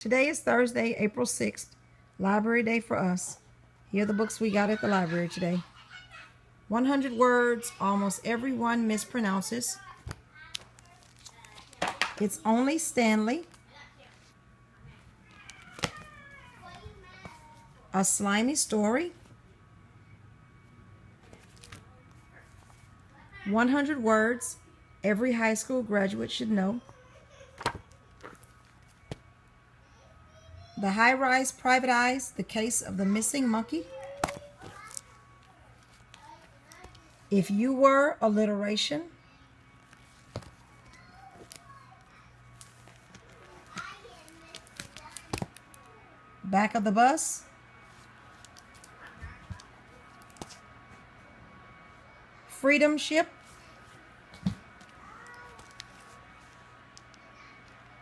Today is Thursday, April 6th, Library Day for us. Here are the books we got at the library today. 100 words, almost everyone mispronounces. It's only Stanley. A slimy story. 100 words, every high school graduate should know. The High Rise Private Eyes, The Case of the Missing Monkey. If You Were Alliteration. Back of the Bus. Freedom Ship.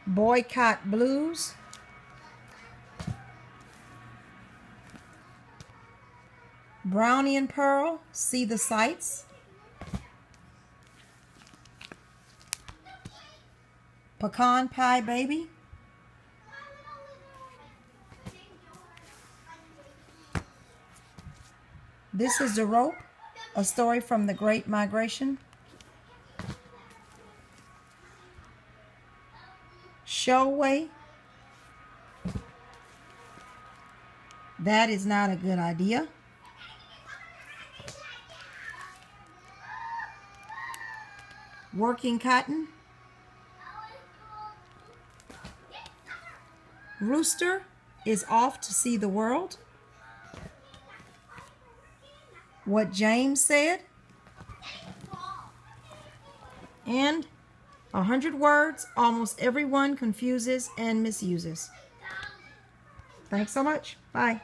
Boycott Blues. Brownie and Pearl, See the Sights. Pecan Pie Baby. This is the Rope, a story from the Great Migration. Show Way. That is not a good idea. Working Cotton. Rooster is off to see the world. What James said. And a hundred words almost everyone confuses and misuses. Thanks so much. Bye.